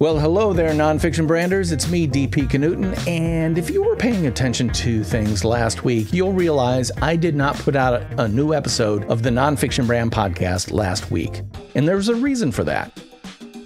Well, hello there, nonfiction branders. It's me, DP Knudten. And if you were paying attention to things last week, you'll realize I did not put out a new episode of the Nonfiction Brand podcast last week. And there's a reason for that.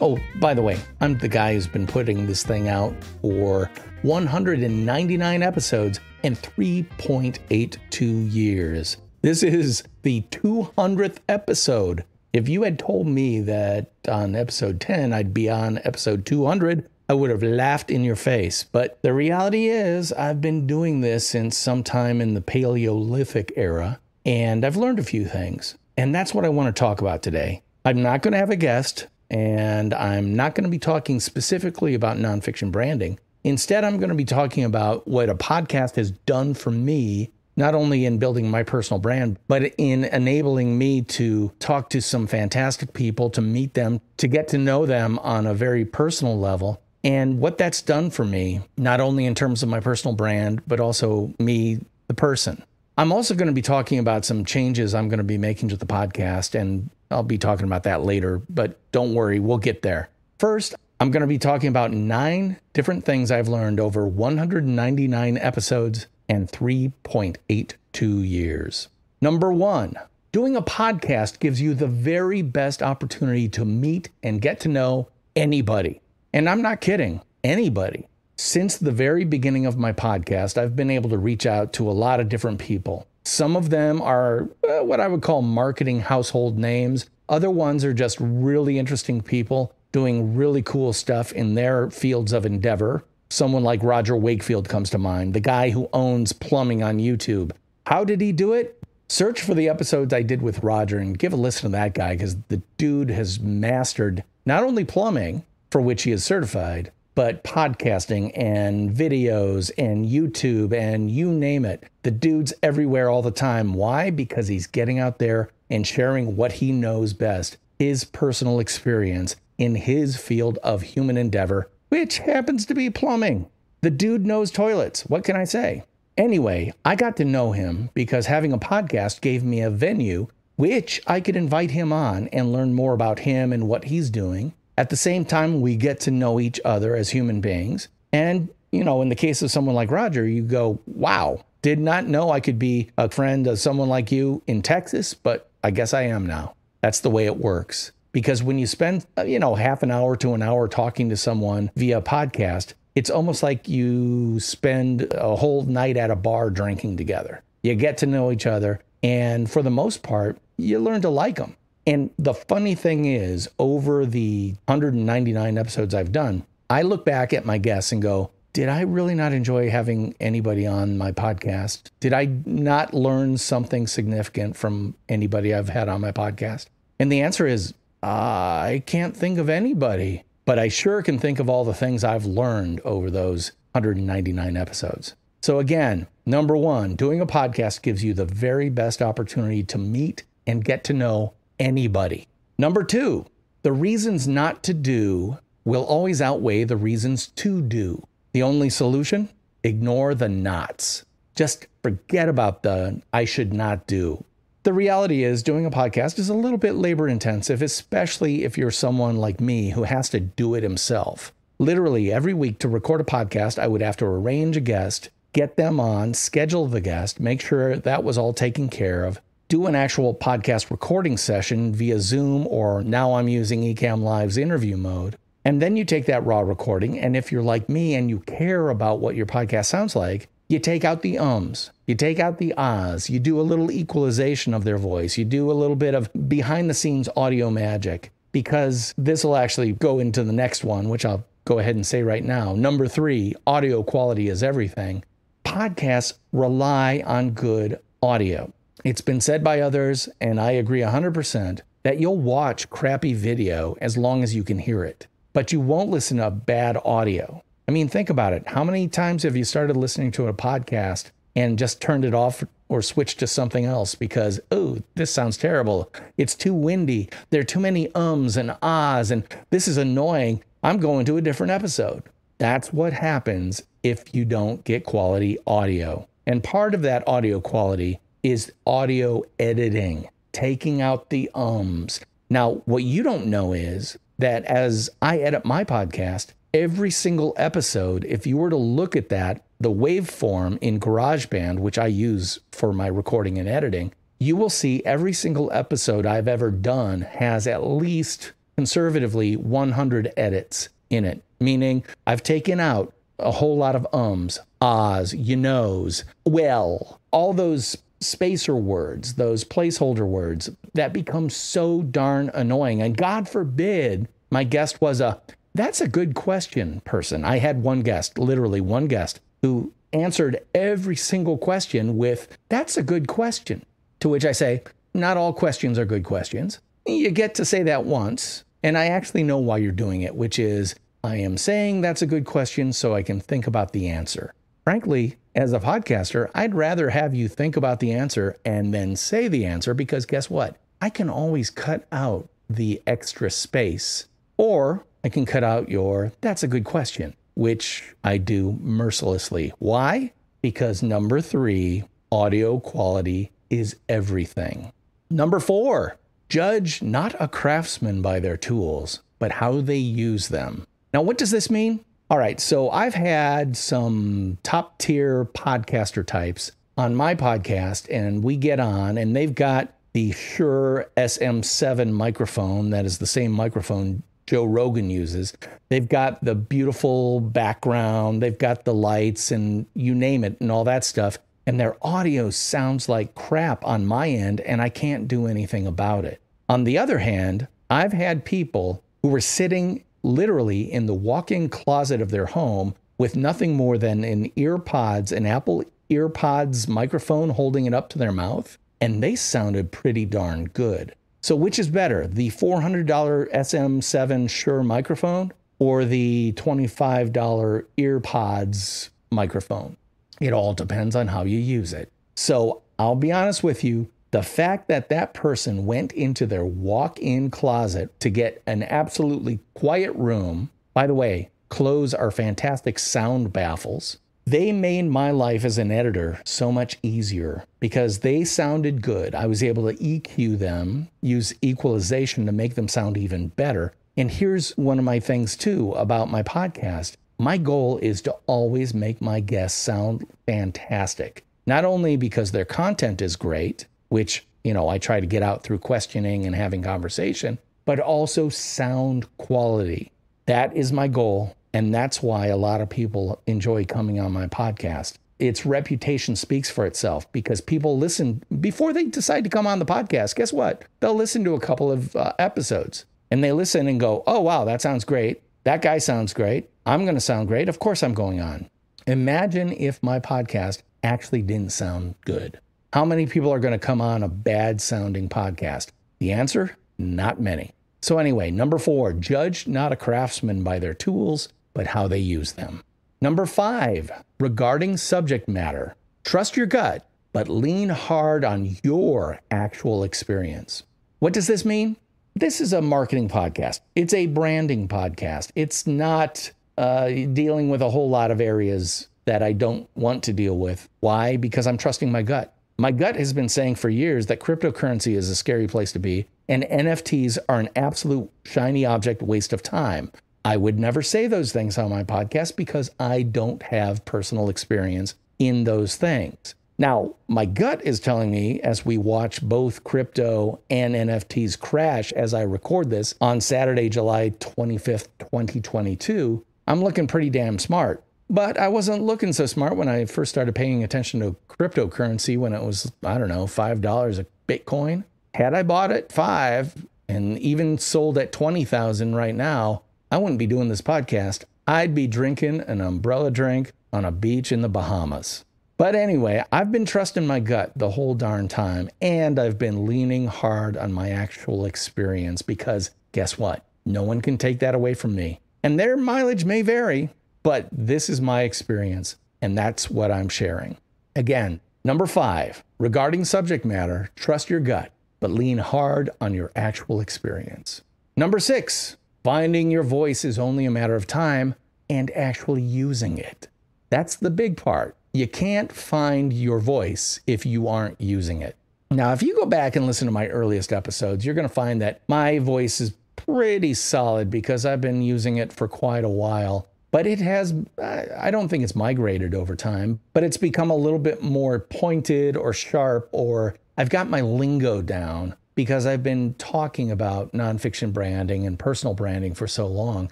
Oh, by the way, I'm the guy who's been putting this thing out for 199 episodes and 3.82 years. This is the 200th episode if you had told me that on episode 10 I'd be on episode 200, I would have laughed in your face. But the reality is, I've been doing this since sometime in the Paleolithic era, and I've learned a few things. And that's what I want to talk about today. I'm not going to have a guest, and I'm not going to be talking specifically about nonfiction branding. Instead, I'm going to be talking about what a podcast has done for me not only in building my personal brand, but in enabling me to talk to some fantastic people, to meet them, to get to know them on a very personal level. And what that's done for me, not only in terms of my personal brand, but also me, the person. I'm also going to be talking about some changes I'm going to be making to the podcast, and I'll be talking about that later, but don't worry, we'll get there. First, I'm going to be talking about nine different things I've learned over 199 episodes and 3.82 years. Number one, doing a podcast gives you the very best opportunity to meet and get to know anybody. And I'm not kidding, anybody. Since the very beginning of my podcast, I've been able to reach out to a lot of different people. Some of them are uh, what I would call marketing household names. Other ones are just really interesting people doing really cool stuff in their fields of endeavor. Someone like Roger Wakefield comes to mind, the guy who owns plumbing on YouTube. How did he do it? Search for the episodes I did with Roger and give a listen to that guy because the dude has mastered not only plumbing, for which he is certified, but podcasting and videos and YouTube and you name it. The dude's everywhere all the time. Why? Because he's getting out there and sharing what he knows best, his personal experience in his field of human endeavor which happens to be plumbing. The dude knows toilets. What can I say? Anyway, I got to know him because having a podcast gave me a venue which I could invite him on and learn more about him and what he's doing. At the same time, we get to know each other as human beings. And, you know, in the case of someone like Roger, you go, wow, did not know I could be a friend of someone like you in Texas, but I guess I am now. That's the way it works because when you spend uh, you know half an hour to an hour talking to someone via podcast it's almost like you spend a whole night at a bar drinking together you get to know each other and for the most part you learn to like them and the funny thing is over the 199 episodes I've done I look back at my guests and go did I really not enjoy having anybody on my podcast? Did I not learn something significant from anybody I've had on my podcast? And the answer is I can't think of anybody, but I sure can think of all the things I've learned over those 199 episodes. So, again, number one, doing a podcast gives you the very best opportunity to meet and get to know anybody. Number two, the reasons not to do will always outweigh the reasons to do. The only solution? Ignore the nots. Just forget about the I should not do. The reality is, doing a podcast is a little bit labor intensive, especially if you're someone like me who has to do it himself. Literally, every week to record a podcast, I would have to arrange a guest, get them on, schedule the guest, make sure that was all taken care of, do an actual podcast recording session via Zoom, or now I'm using Ecamm Live's interview mode. And then you take that raw recording, and if you're like me and you care about what your podcast sounds like, you take out the ums, you take out the ahs, you do a little equalization of their voice, you do a little bit of behind the scenes audio magic, because this will actually go into the next one, which I'll go ahead and say right now. Number three, audio quality is everything. Podcasts rely on good audio. It's been said by others, and I agree 100%, that you'll watch crappy video as long as you can hear it, but you won't listen to bad audio. I mean, think about it. How many times have you started listening to a podcast and just turned it off or switched to something else because, oh, this sounds terrible. It's too windy. There are too many ums and ahs, and this is annoying. I'm going to a different episode. That's what happens if you don't get quality audio. And part of that audio quality is audio editing, taking out the ums. Now, what you don't know is that as I edit my podcast, every single episode, if you were to look at that, the waveform in GarageBand, which I use for my recording and editing, you will see every single episode I've ever done has at least conservatively 100 edits in it, meaning I've taken out a whole lot of ums, ahs, you knows, well, all those spacer words, those placeholder words that become so darn annoying. And God forbid my guest was a that's a good question person. I had one guest, literally one guest, who answered every single question with, That's a good question. To which I say, Not all questions are good questions. You get to say that once, and I actually know why you're doing it, which is, I am saying that's a good question so I can think about the answer. Frankly, as a podcaster, I'd rather have you think about the answer and then say the answer because guess what? I can always cut out the extra space, or I can cut out your, that's a good question, which I do mercilessly. Why? Because number three, audio quality is everything. Number four, judge not a craftsman by their tools, but how they use them. Now, what does this mean? All right, so I've had some top tier podcaster types on my podcast, and we get on, and they've got the Shure SM7 microphone that is the same microphone Joe Rogan uses. They've got the beautiful background, they've got the lights, and you name it, and all that stuff. And their audio sounds like crap on my end, and I can't do anything about it. On the other hand, I've had people who were sitting literally in the walk in closet of their home with nothing more than an earpods, an Apple earpods microphone holding it up to their mouth, and they sounded pretty darn good. So, which is better, the $400 SM7 Shure microphone or the $25 earpods microphone? It all depends on how you use it. So, I'll be honest with you, the fact that that person went into their walk in closet to get an absolutely quiet room, by the way, clothes are fantastic sound baffles. They made my life as an editor so much easier because they sounded good. I was able to EQ them, use equalization to make them sound even better. And here's one of my things too about my podcast. My goal is to always make my guests sound fantastic, not only because their content is great, which, you know, I try to get out through questioning and having conversation, but also sound quality. That is my goal. And that's why a lot of people enjoy coming on my podcast. Its reputation speaks for itself because people listen before they decide to come on the podcast. Guess what? They'll listen to a couple of uh, episodes and they listen and go, oh, wow, that sounds great. That guy sounds great. I'm going to sound great. Of course, I'm going on. Imagine if my podcast actually didn't sound good. How many people are going to come on a bad sounding podcast? The answer not many. So, anyway, number four, judge not a craftsman by their tools, but how they use them. Number five, regarding subject matter, trust your gut, but lean hard on your actual experience. What does this mean? This is a marketing podcast, it's a branding podcast. It's not uh, dealing with a whole lot of areas that I don't want to deal with. Why? Because I'm trusting my gut. My gut has been saying for years that cryptocurrency is a scary place to be, and NFTs are an absolute shiny object waste of time. I would never say those things on my podcast because I don't have personal experience in those things. Now, my gut is telling me as we watch both crypto and NFTs crash as I record this on Saturday, July 25th, 2022, I'm looking pretty damn smart. But I wasn't looking so smart when I first started paying attention to cryptocurrency when it was, I don't know, $5 a Bitcoin. Had I bought at five and even sold at 20,000 right now, I wouldn't be doing this podcast. I'd be drinking an umbrella drink on a beach in the Bahamas. But anyway, I've been trusting my gut the whole darn time, and I've been leaning hard on my actual experience because guess what? No one can take that away from me. And their mileage may vary, but this is my experience, and that's what I'm sharing. Again, number five, regarding subject matter, trust your gut, but lean hard on your actual experience. Number six, finding your voice is only a matter of time and actually using it. That's the big part. You can't find your voice if you aren't using it. Now, if you go back and listen to my earliest episodes, you're going to find that my voice is pretty solid because I've been using it for quite a while. But it has, I don't think it's migrated over time, but it's become a little bit more pointed or sharp, or I've got my lingo down because I've been talking about nonfiction branding and personal branding for so long.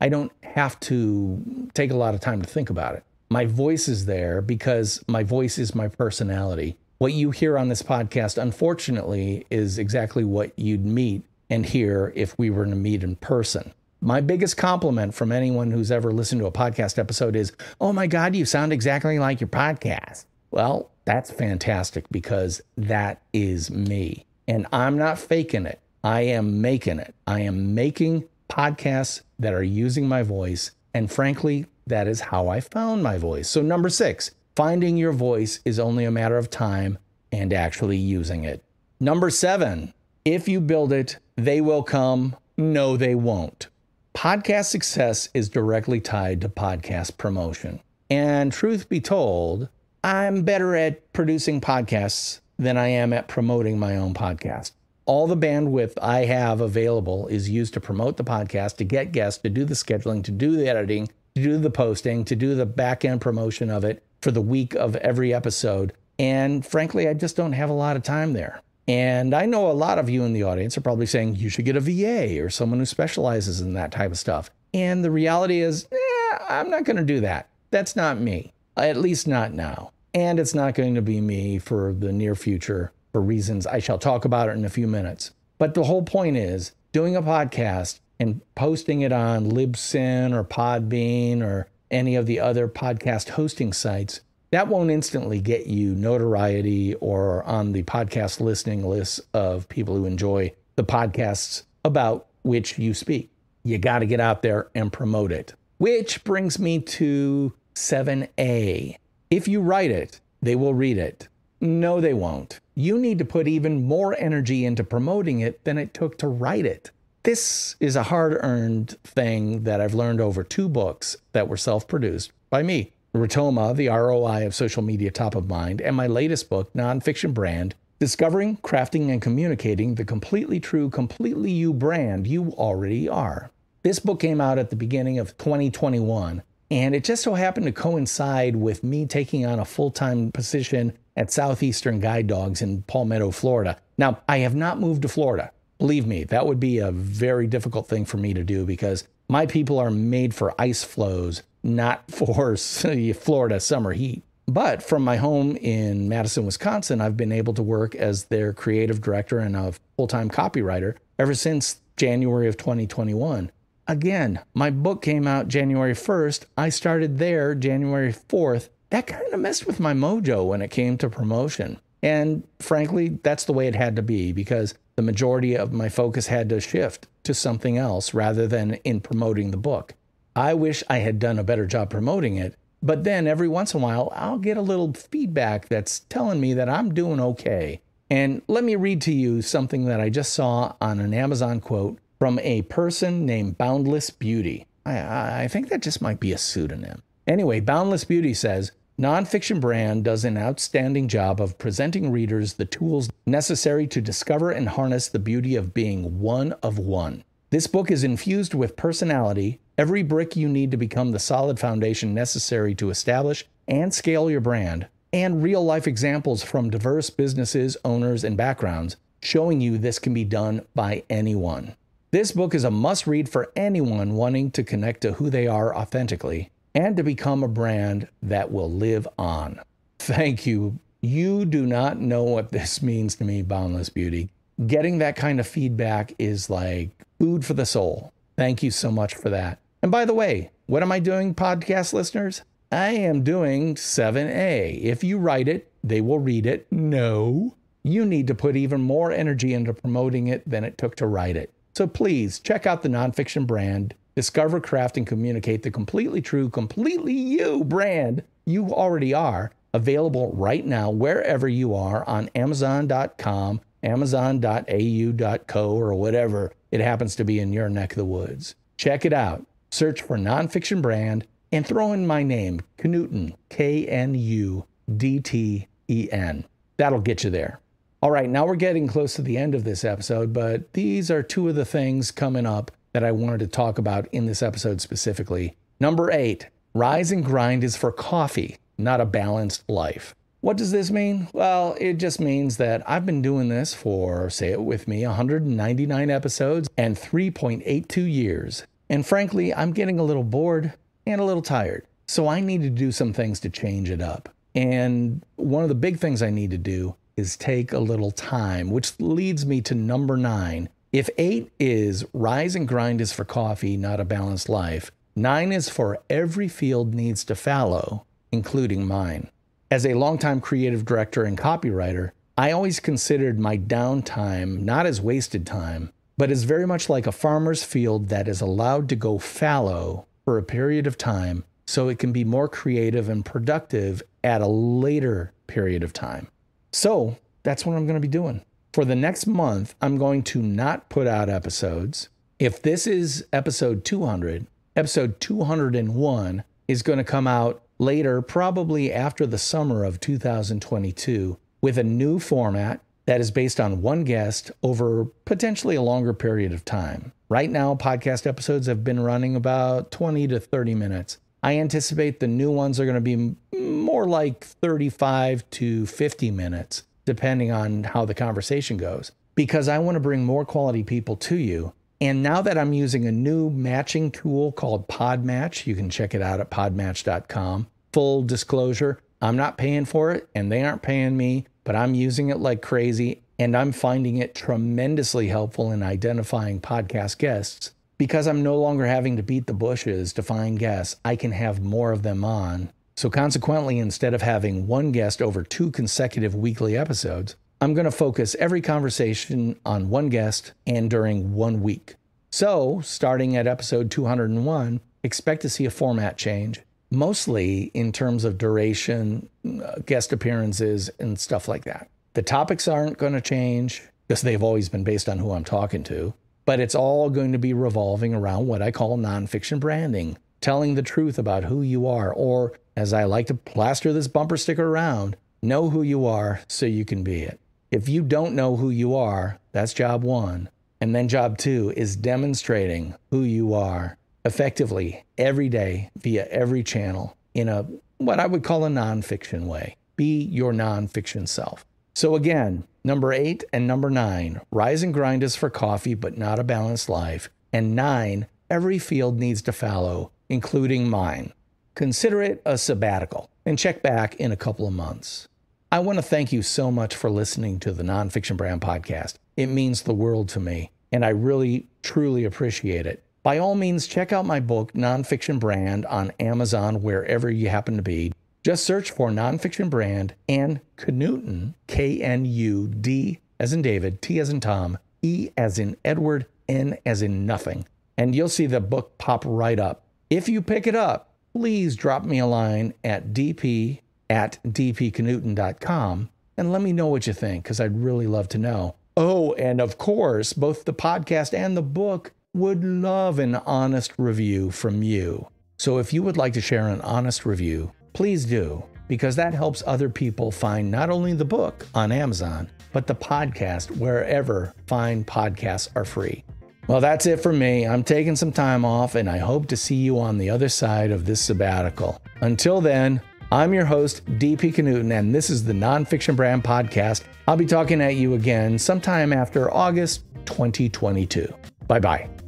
I don't have to take a lot of time to think about it. My voice is there because my voice is my personality. What you hear on this podcast, unfortunately, is exactly what you'd meet and hear if we were to meet in person. My biggest compliment from anyone who's ever listened to a podcast episode is, Oh my God, you sound exactly like your podcast. Well, that's fantastic because that is me. And I'm not faking it. I am making it. I am making podcasts that are using my voice. And frankly, that is how I found my voice. So, number six, finding your voice is only a matter of time and actually using it. Number seven, if you build it, they will come. No, they won't. Podcast success is directly tied to podcast promotion. And truth be told, I'm better at producing podcasts than I am at promoting my own podcast. All the bandwidth I have available is used to promote the podcast, to get guests, to do the scheduling, to do the editing, to do the posting, to do the back end promotion of it for the week of every episode. And frankly, I just don't have a lot of time there. And I know a lot of you in the audience are probably saying you should get a VA or someone who specializes in that type of stuff. And the reality is, eh, I'm not going to do that. That's not me, at least not now. And it's not going to be me for the near future for reasons I shall talk about it in a few minutes. But the whole point is doing a podcast and posting it on Libsyn or Podbean or any of the other podcast hosting sites, that won't instantly get you notoriety or on the podcast listening list of people who enjoy the podcasts about which you speak. You got to get out there and promote it. Which brings me to 7A. If you write it, they will read it. No, they won't. You need to put even more energy into promoting it than it took to write it. This is a hard earned thing that I've learned over two books that were self produced by me Rotoma, The ROI of Social Media Top of Mind, and my latest book, Nonfiction Brand Discovering, Crafting, and Communicating the Completely True, Completely You brand you already are. This book came out at the beginning of 2021 and it just so happened to coincide with me taking on a full time position at Southeastern Guide Dogs in Palmetto, Florida. Now, I have not moved to Florida. Believe me, that would be a very difficult thing for me to do because my people are made for ice floes, not for Florida summer heat. But from my home in Madison, Wisconsin, I've been able to work as their creative director and a full time copywriter ever since January of 2021. Again, my book came out January 1st. I started there January 4th. That kind of messed with my mojo when it came to promotion. And frankly, that's the way it had to be because the majority of my focus had to shift to something else rather than in promoting the book. I wish I had done a better job promoting it, but then every once in a while, I'll get a little feedback that's telling me that I'm doing okay. And let me read to you something that I just saw on an Amazon quote from a person named Boundless Beauty. I, I think that just might be a pseudonym. Anyway, Boundless Beauty says, Nonfiction Brand does an outstanding job of presenting readers the tools necessary to discover and harness the beauty of being one of one. This book is infused with personality, every brick you need to become the solid foundation necessary to establish and scale your brand, and real life examples from diverse businesses, owners, and backgrounds, showing you this can be done by anyone. This book is a must read for anyone wanting to connect to who they are authentically and to become a brand that will live on. Thank you. You do not know what this means to me, Boundless Beauty. Getting that kind of feedback is like food for the soul. Thank you so much for that. And by the way, what am I doing, podcast listeners? I am doing 7A. If you write it, they will read it. No, you need to put even more energy into promoting it than it took to write it. So please check out the nonfiction brand, discover, craft, and communicate the completely true, completely you brand you already are, available right now wherever you are on Amazon.com, Amazon.au.co, or whatever it happens to be in your neck of the woods. Check it out. Search for nonfiction brand and throw in my name, Knudten, K N U D T E N. That'll get you there. All right, now we're getting close to the end of this episode, but these are two of the things coming up that I wanted to talk about in this episode specifically. Number eight, rise and grind is for coffee, not a balanced life. What does this mean? Well, it just means that I've been doing this for, say it with me, 199 episodes and 3.82 years. And frankly, I'm getting a little bored and a little tired. So I need to do some things to change it up. And one of the big things I need to do is take a little time, which leads me to number nine. If eight is rise and grind is for coffee, not a balanced life, nine is for every field needs to fallow, including mine. As a longtime creative director and copywriter, I always considered my downtime not as wasted time, but as very much like a farmer's field that is allowed to go fallow for a period of time so it can be more creative and productive at a later period of time. So that's what I'm going to be doing. For the next month, I'm going to not put out episodes. If this is episode 200, episode 201 is going to come out later, probably after the summer of 2022, with a new format that is based on one guest over potentially a longer period of time. Right now, podcast episodes have been running about 20 to 30 minutes. I anticipate the new ones are going to be more like 35 to 50 minutes, depending on how the conversation goes, because I want to bring more quality people to you and now that I'm using a new matching tool called Podmatch, you can check it out at podmatch.com. Full disclosure, I'm not paying for it and they aren't paying me, but I'm using it like crazy and I'm finding it tremendously helpful in identifying podcast guests. Because I'm no longer having to beat the bushes to find guests, I can have more of them on. So, consequently, instead of having one guest over two consecutive weekly episodes, I'm going to focus every conversation on one guest and during one week. So, starting at episode 201, expect to see a format change, mostly in terms of duration, uh, guest appearances, and stuff like that. The topics aren't going to change because they've always been based on who I'm talking to, but it's all going to be revolving around what I call nonfiction branding, telling the truth about who you are, or as I like to plaster this bumper sticker around, know who you are so you can be it. If you don't know who you are, that's job one. And then job two is demonstrating who you are effectively every day via every channel in a what I would call a nonfiction way. Be your nonfiction self. So again, number eight and number nine, rise and grind is for coffee, but not a balanced life. And nine, every field needs to fallow, including mine. Consider it a sabbatical and check back in a couple of months. I want to thank you so much for listening to the Nonfiction Brand Podcast. It means the world to me, and I really, truly appreciate it. By all means, check out my book, Nonfiction Brand, on Amazon, wherever you happen to be. Just search for Nonfiction Brand and Knudten, K N U D as in David, T as in Tom, E as in Edward, N as in nothing. And you'll see the book pop right up. If you pick it up, please drop me a line at dp at dpknudten.com and let me know what you think because I'd really love to know. Oh, and of course, both the podcast and the book would love an honest review from you. So if you would like to share an honest review, please do, because that helps other people find not only the book on Amazon, but the podcast wherever fine podcasts are free. Well, that's it for me. I'm taking some time off and I hope to see you on the other side of this sabbatical. Until then, I'm your host, DP Knudten, and this is the Nonfiction Brand Podcast. I'll be talking at you again sometime after August 2022. Bye bye.